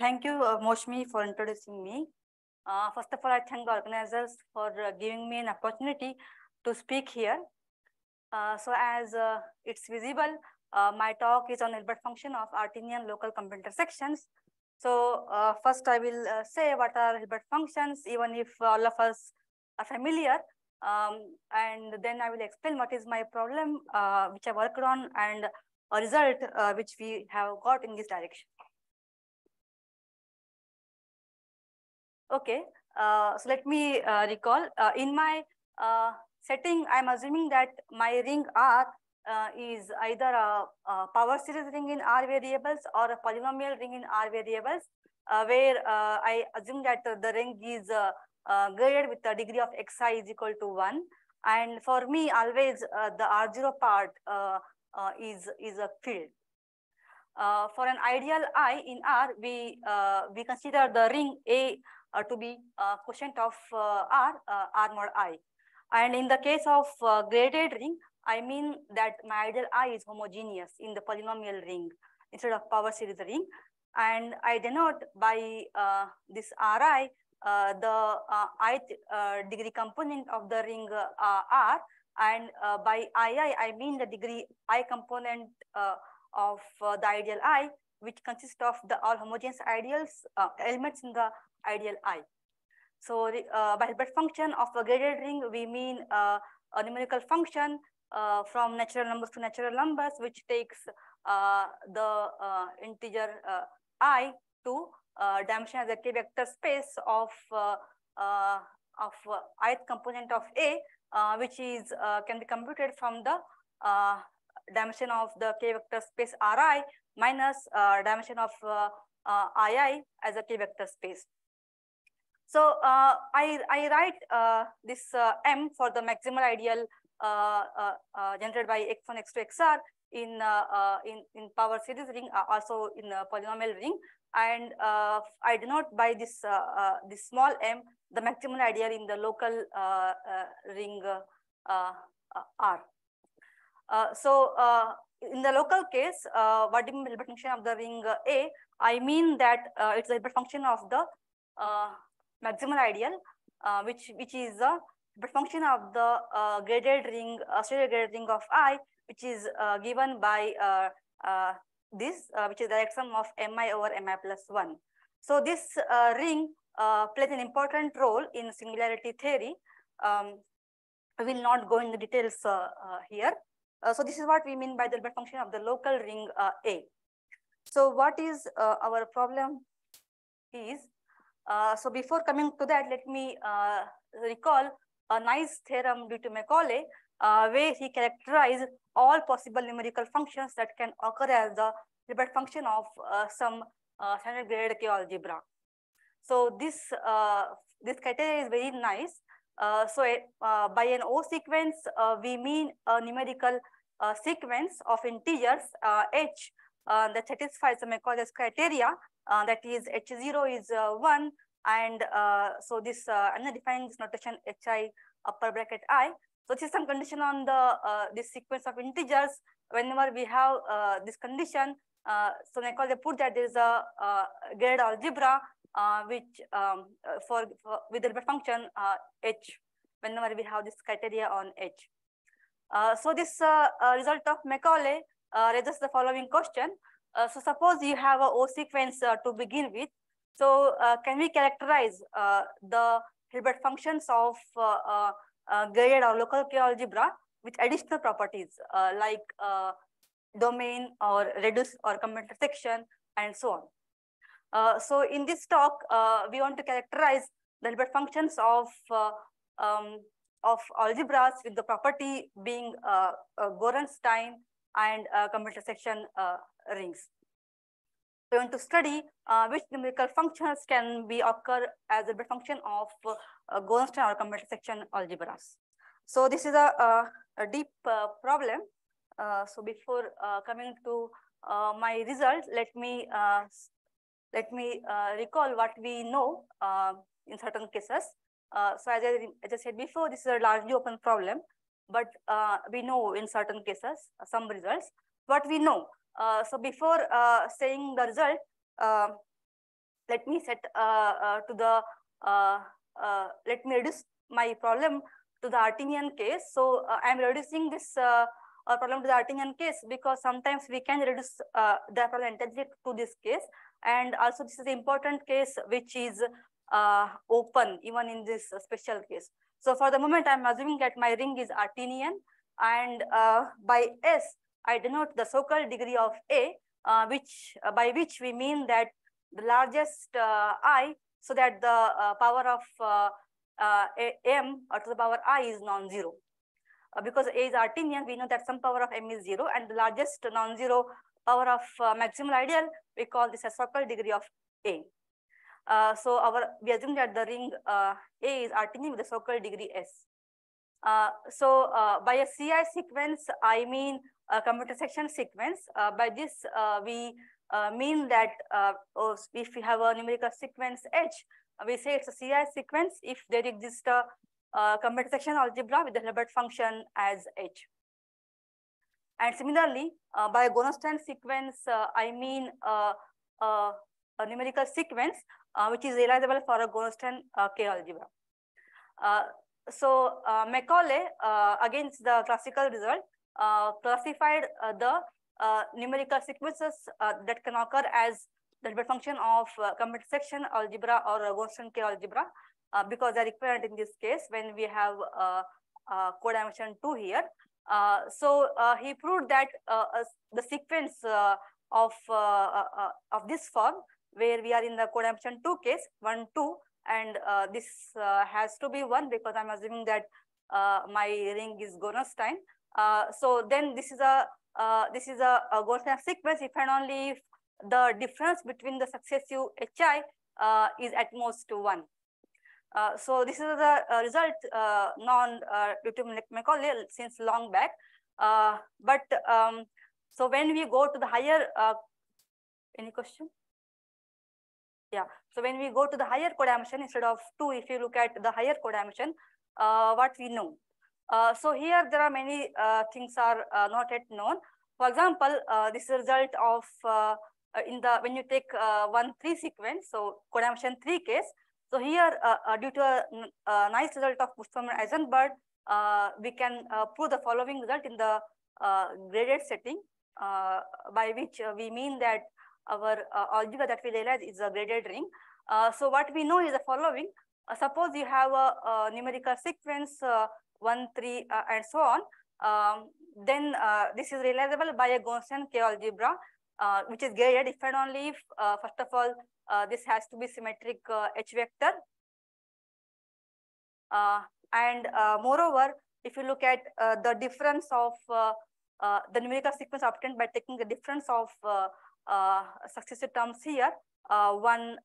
Thank you, uh, Moshmi, for introducing me. Uh, first of all, I thank the organizers for uh, giving me an opportunity to speak here. Uh, so as uh, it's visible, uh, my talk is on Hilbert function of Artinian local complete intersections. So uh, first I will uh, say what are Hilbert functions, even if all of us are familiar. Um, and then I will explain what is my problem, uh, which I worked on and a result uh, which we have got in this direction. Okay, so let me recall. In my setting, I'm assuming that my ring R uh, is either a, a, power series ring in R variables or a polynomial ring in R variables, uh, where I assume that the ring is graded with a degree of xi is equal to 1. And for me, always the R0 part is, is a field. Uh, for an ideal I in R, we uh, we consider the ring A uh, to be quotient of R, R mod I. And in the case of graded ring, I mean that my ideal I is homogeneous in the polynomial ring instead of power series ring. And I denote by this Ri uh, the uh, ith uh, degree component of the ring R and by ii I mean the degree i component of the ideal I which consists of the all homogeneous ideals elements in the ideal I. So uh, by Hilbert function of a graded ring, we mean uh, a numerical function uh, from natural numbers to natural numbers, which takes uh, the uh, integer uh, i to dimension as a k vector space of of ith component of a, which is can be computed from the dimension of the k vector space Ri minus dimension of ii as a k vector space. So uh, I, I write uh, this uh, M for the maximal ideal Uh, uh, uh, generated by X1, X2, XR in, in, in power series ring, also in polynomial ring. And I denote by this, this small m the maximal ideal in the local ring R. so in the local case, uh, what do you mean function of the ring A? I mean that uh, it's a function of the uh, maximal ideal, uh, which which is the function of the uh, graded ring, associated graded ring of I, which is uh, given by uh, uh, this, uh, which is the sum of mi over mi plus one. So this ring plays an important role in singularity theory. Um, I will not go in the details here. so this is what we mean by the Hilbert function of the local ring A. So what is our problem is uh, so before coming to that, let me uh, recall a nice theorem due to Macaulay, uh, where he characterized all possible numerical functions that can occur as the Hilbert function of uh, some uh, standard graded K algebra. So this this criteria is very nice. so by an O sequence, we mean a numerical sequence of integers h that satisfies the Macaulay's criteria uh, that is H0 is uh, 1 and uh, so this uh, Anna defines notation Hi upper bracket I. So this is some condition on the uh, this sequence of integers. Whenever we have uh, this condition, uh, so I call they put that there is a uh, graded algebra which um, for, for, with the function H. Whenever we have this criteria on H. so this result of Macaulay raises the following question. Uh, so suppose you have a O sequence uh, to begin with. So uh, can we characterize the Hilbert functions of graded or local K algebra with additional properties like domain or reduce or complete intersection and so on. Uh, so in this talk, uh, we want to characterize the Hilbert functions of uh, um, of algebras with the property being Gorenstein and complete intersection rings. We want to study uh, which numerical functions can be occur as a function of uh, or common section algebras. So this is a, a, a deep uh, problem. Uh, so before uh, coming to uh, my result, let me let me recall what we know in certain cases. So as I, as I said before, this is a largely open problem, but we know in certain cases some results. What we know. Uh, so before uh, saying the result, uh, let me set to the let me reduce my problem to the Artinian case. So I am reducing this problem to the Artinian case because sometimes we can reduce uh, the problem entirely to this case. And also this is an important case which is uh, open even in this special case. So for the moment, I'm assuming that my ring is Artinian and uh, by S, I denote the so-called degree of A, uh, which uh, by which we mean that the largest uh, I, so that the power of m or to the power i is non-zero. Uh, because A is Artinian, we know that some power of M is zero and the largest non-zero power of uh, maximal ideal, we call this a socle degree of A. Uh, so our we assume that the ring uh, A is Artinian with a socle degree S. Uh, so uh, by a CI sequence, I mean a complete intersection sequence. by this, we mean that oh, if we have a numerical sequence H, we say it's a CI sequence if there exists a uh, section algebra with the Hilbert function as H. And similarly, uh, by a Gorenstein sequence, uh, I mean uh, uh, a numerical sequence uh, which is realizable for a Gorenstein K algebra. so Macaulay, against the classical result, classified the numerical sequences that can occur as the function of uh, complete intersection algebra or uh, Gorenstein K algebra uh, because they're equivalent in this case when we have uh, uh, codimension 2 here. Uh, so uh, he proved that uh, the sequence of, of this form where we are in the codimension 2 case, 1, 2, and this has to be 1 because I'm assuming that my ring is Gorenstein. So then this is a this is a, a sequence if and only if the difference between the successive HI is at most 1. Uh, so this is the uh, result uh, known uh, to Macaulay since long back. Uh, but um, so when we go to the higher, uh, any question? Yeah. So when we go to the higher codimension instead of two, if you look at the higher codimension, what we know. Uh, so here there are many uh, things are uh, not yet known. For example, this is a result of in the when you take one three sequence, so codimension three case, so here, uh, uh, due to a, a, nice result of Buchsbaum and Eisenbud, uh, we can prove the following result in the graded setting, by which we mean that our algebra that we realize is a graded ring. so what we know is the following. suppose you have a, a numerical sequence, 1, 3, uh, and so on. Um, then uh, this is realizable by a Gorenstein K algebra, uh, which is if and only if, first of all, uh, this has to be symmetric uh, H vector. Uh, and moreover, if you look at the difference of the numerical sequence obtained by taking the difference of successive terms here, 1,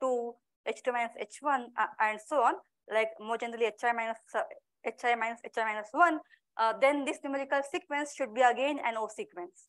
2, h2 minus h1, and so on, like more generally hi minus hi minus hi minus 1, uh, then this numerical sequence should be again an O sequence.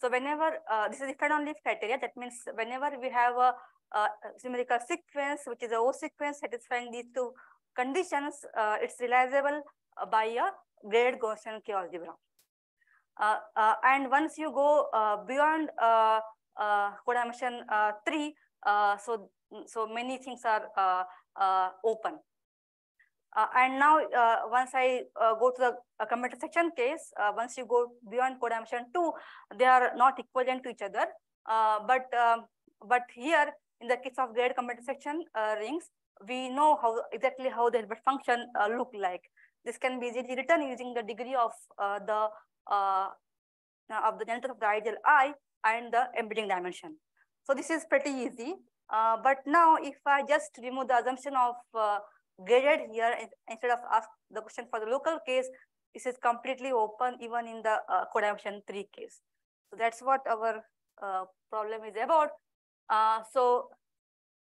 So whenever, uh, this is if and only criteria, that means whenever we have a uh, numerical sequence, which is a O sequence satisfying these two conditions, uh, it's realizable by a graded Gorenstein K algebra. Uh, uh, and once you go beyond codimension 3, so, so many things are open. And now, once I go to the complete intersection case, once you go beyond codimension 2, they are not equivalent to each other. but um, but here in the case of graded complete intersection uh, rings, we know how exactly how the Hilbert function uh, look like. This can be easily written using the degree of uh, the uh, of the generator of the ideal I and the embedding dimension. So this is pretty easy. Uh, but now if I just remove the assumption of uh, graded here instead of ask the question for the local case, this is completely open even in the uh, codimension 3 case. So that's what our problem is about. Uh, so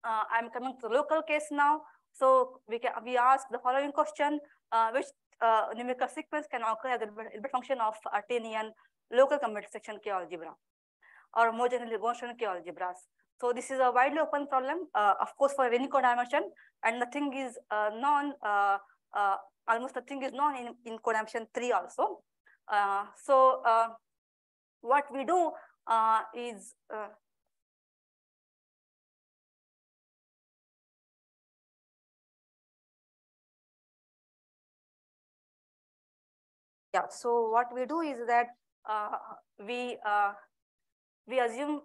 uh, I'm coming to the local case now. So we can we ask the following question: uh, Which uh, numerical sequence can occur as a Hilbert function of Artinian local complete intersection K algebra? or more generally Gorenstein K algebras. So this is a widely open problem, uh, of course, for any codimension, and nothing is uh, known, uh, uh, almost nothing is known in, in codimension 3 also. Uh, so what we do is yeah so what we do is that uh, we uh, we assume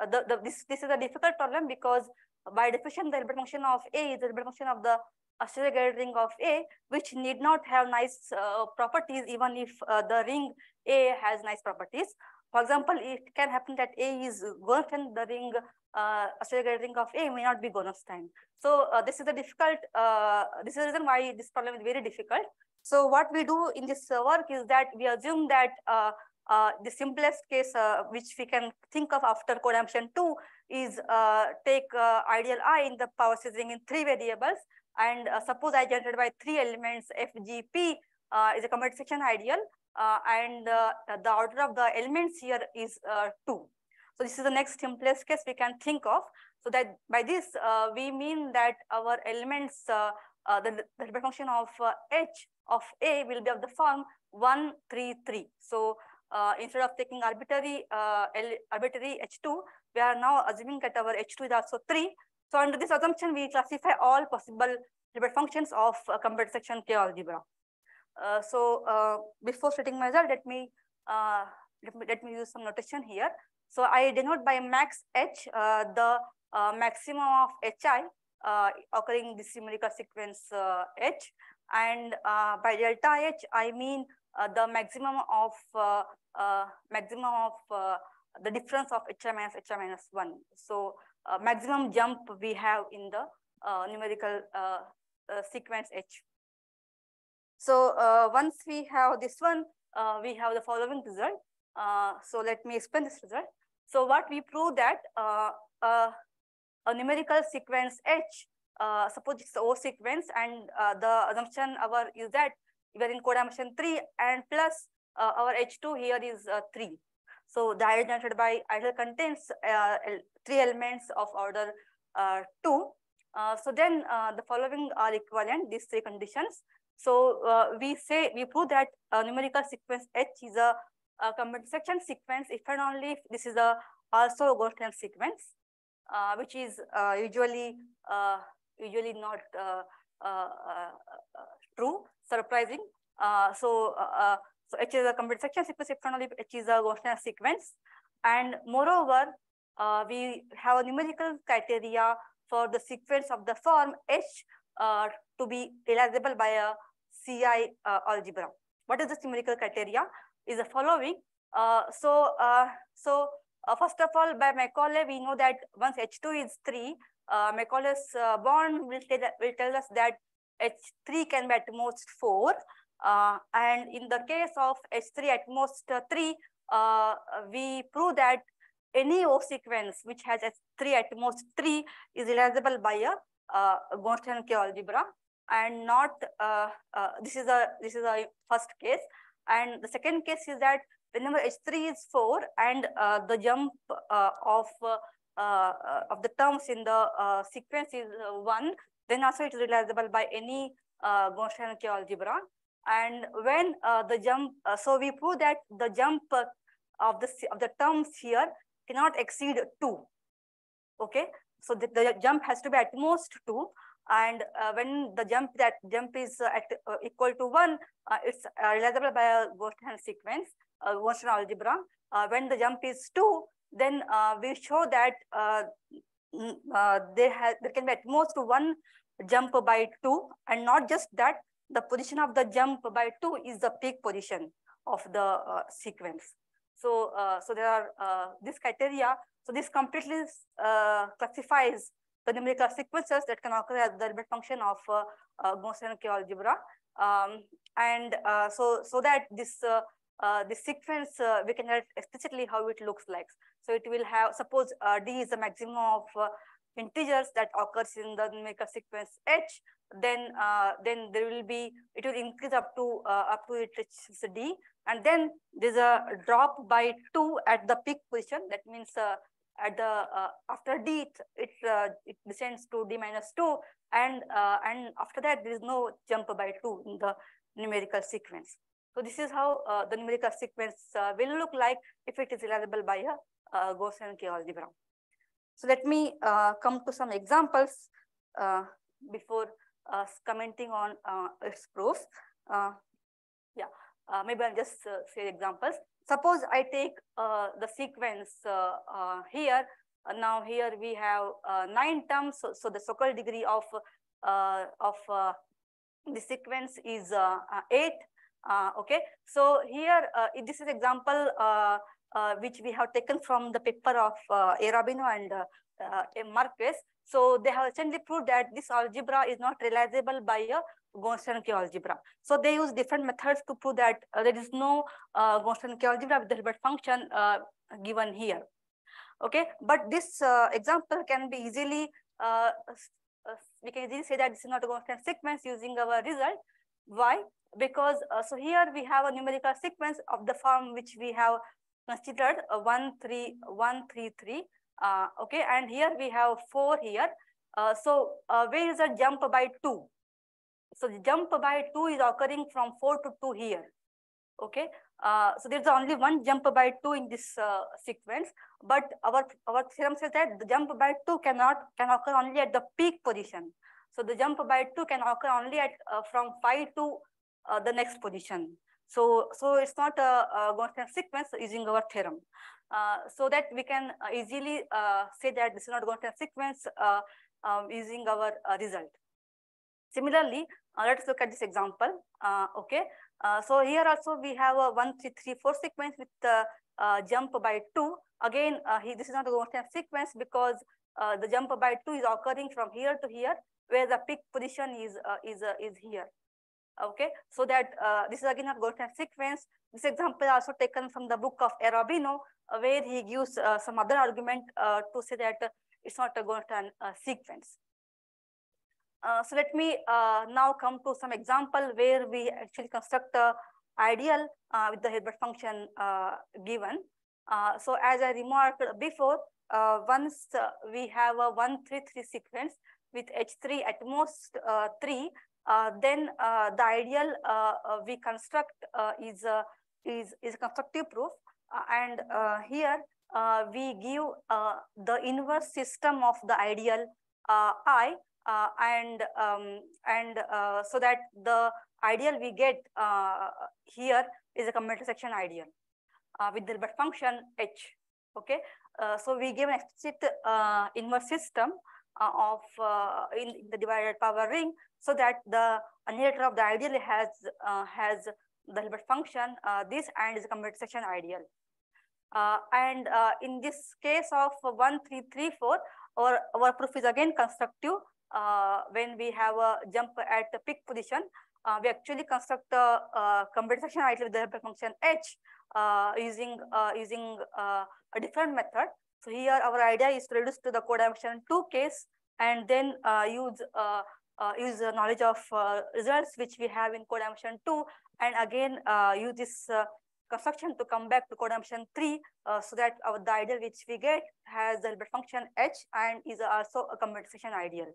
uh, the, the this this is a difficult problem because by definition the Hilbert function of a is the Hilbert function of the associated ring of a which need not have nice uh, properties even if uh, the ring a has nice properties. For example it can happen that a is Gorenstein the ring uh, ring of a may not be Gorenstein so this is a difficult this is the reason why this problem is very difficult. So what we do in this uh, work is that we assume that uh, uh, the simplest case uh, which we can think of after codimension 2 is uh, take uh, ideal I in the power series in three variables and suppose I generated by three elements FGP is a commutative section ideal and the order of the elements here is 2. So this is the next simplest case we can think of. So that by this we mean that our elements the, the function of H of A will be of the form 1, 3, 3. So uh, instead of taking arbitrary uh, arbitrary H2, we are now assuming that our H2 is also 3. So under this assumption, we classify all possible Hilbert functions of uh, combinatorial section K algebra. Uh, so uh, before stating my result, let me, uh, let me let me use some notation here. So I denote by max H the maximum of Hi occurring in this numerical sequence H and by delta H, I mean the maximum of uh, uh maximum of uh, the difference of HI minus HI minus 1. So uh, maximum jump we have in the numerical sequence H. So once we have this one, we have the following result. so let me explain this result. So what we prove that a numerical sequence H uh, suppose it's O sequence and uh, the assumption our is that we are in codimension 3 and plus uh, our H2 here is uh, 3. So the ideal generated by ideal contains uh, three elements of order 2. so then the following are equivalent, these three conditions. So we say, we prove that numerical sequence H is a, a section sequence if and only if this is a also a Gorenstein sequence, which is usually usually not uh, uh, uh, true, surprising. Uh, so, uh, uh, so H is a complete section sequence if only H is a Gorenstein sequence. And moreover, we have a numerical criteria for the sequence of the form H to be realizable by a CI algebra. What is the numerical criteria? Is the following. so, so first of all, by Macaulay, we know that once H2 is 3, uh, Macaulay's uh, bond will will tell us that H3 can be at most 4. Uh, and in the case of H3 at most uh, 3, uh, we prove that any O sequence which has H3 at most 3 is realizable by a uh, K algebra and not this is a this is a first case and the second case is that whenever H3 is 4 and the jump of uh, uh, of the terms in the uh, sequence is one, then also it is realizable by any Gorenstein K algebra. And when the jump, so we prove that the jump of the of the terms here cannot exceed two. Okay, so the, the jump has to be at most two and uh, when the jump that jump is uh, at uh, equal to one it's realizable by a Gorenstein sequence Gorenstein algebra when the jump is two then uh, we show that uh, uh, there, has, there can be at most one jump by two and not just that the position of the jump by two is the peak position of the uh, sequence. So uh, so there are uh, this criteria so this completely classifies the numerical sequences that can occur as the Hilbert function of uh, Gorenstein K algebra. Um, and so so that this uh, the sequence, uh, we can write explicitly how it looks like. So it will have, suppose uh, D is the maximum of integers that occurs in the numerical sequence h, then uh, then there will be it will increase up to uh, up to it reaches d, and then there's a drop by two at the peak position. That means uh, at the uh, after d it it, uh, it, descends to d minus two, and uh, and after that there is no jump by two in the numerical sequence. So this is how uh, the numerical sequence uh, will look like if it is reliable by a uh, Gorenstein K algebra. So let me uh, come to some examples uh, before uh, commenting on its proof. yeah, maybe I'll just say examples. Suppose I take the sequence here. now here we have nine terms. So, so the so-called degree of of the sequence is eight. Okay, so here this is example uh, which we have taken from the paper of uh, Iarrobino and uh, uh, Marques. So they have essentially proved that this algebra is not realizable by a Gorenstein algebra. So they use different methods to prove that uh, there is no uh, Gorenstein algebra with the Hilbert function uh, given here. Okay, but this uh, example can be easily, uh, we can easily say that this is not a Gorenstein sequence using our result. Why? Because so here we have a numerical sequence of the form which we have considered uh, 1, 3, 1, 3, 3. Uh, okay, and here we have 4 here. Uh, so uh, where is the jump by 2? So the jump by 2 is occurring from 4 to 2 here. Okay, uh, so there's only one jump by 2 in this uh, sequence, but our, our theorem says that the jump by 2 cannot can occur only at the peak position. So the jump by 2 can occur only at uh, from 5 to uh, the next position. So, so it's not a, a sequence using our theorem. Uh, so that we can uh, easily uh, say that this is not Gorenstein sequence uh, um, using our uh, result. Similarly, let's look at this example. okay, so here also we have a one three three four sequence with the jump by two. Again, he, this is not a Gorenstein sequence because the jump by two is occurring from here to here, where the peak position is is is here okay so that uh, this is again a Gorenstein sequence. This example also taken from the book of Iarrobino uh, where he gives uh, some other argument uh, to say that it's not a Gorenstein uh, sequence. Uh, so let me now come to some example where we actually construct a ideal with the Hilbert function given. So as I remarked before once we have a 133 sequence with H3 at most 3 uh, Uh, then uh, the ideal uh, uh we construct uh, is, is, is a constructive proof. and here we give the inverse system of the ideal I and, um, and so that the ideal we get here is a commutative section ideal with the Hilbert function H. Okay, so we give an explicit inverse system uh, of uh, in the divided power ring so that the annihilator of the ideal has uh, has the Hilbert function this and is a section ideal. and in this case of 1334 our, our proof is again constructive when we have a jump at the peak position uh, we actually construct commutative section ideal with the Hilbert function h uh, using uh, using a different method. So here our idea is to reduce to the codimension two case and then uh, use uh, uh, use the knowledge of results which we have in codimension two and again use this construction to come back to codimension 3 uh, so that our, the ideal which we get has the Hilbert function h and is also a commutative ideal.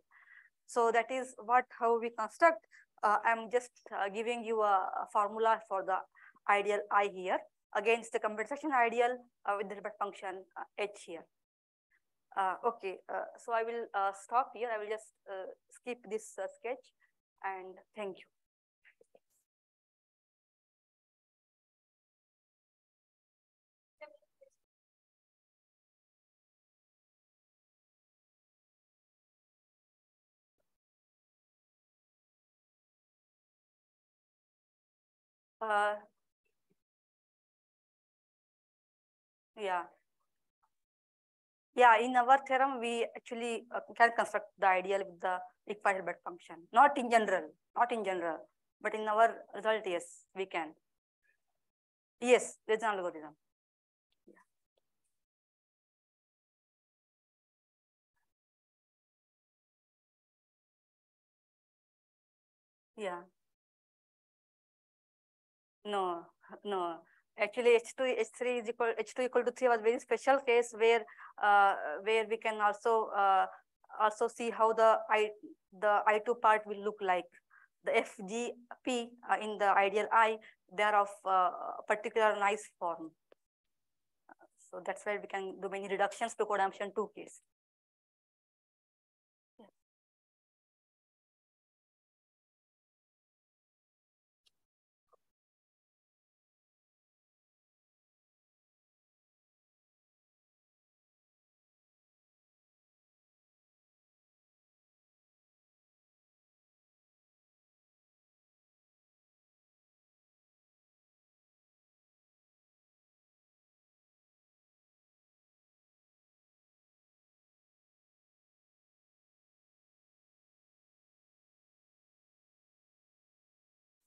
So that is what how we construct. Uh, I'm just uh, giving you a, formula for the ideal i here against the commutative ideal with the Hilbert function h here. Uh, okay, uh, so I will uh, stop here. I will just uh, skip this uh, sketch and thank you. Uh, yeah yeah, in our theorem, we actually uh, can construct the ideal with the liquid Hilbert function. Not in general, not in general, but in our result, yes, we can. Yes, there's an algorithm. Yeah. yeah. No, no. Actually, H2, H3 is equal, H2 equal to 3 was very special case where, uh, where we can also, uh, also see how the I, the I2 part will look like. The FGP uh, in the ideal I, they are of uh, particular nice form. So that's where we can do many reductions to codimension 2 case.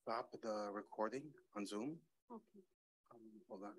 Stop the recording on Zoom. Okay. Um, hold on.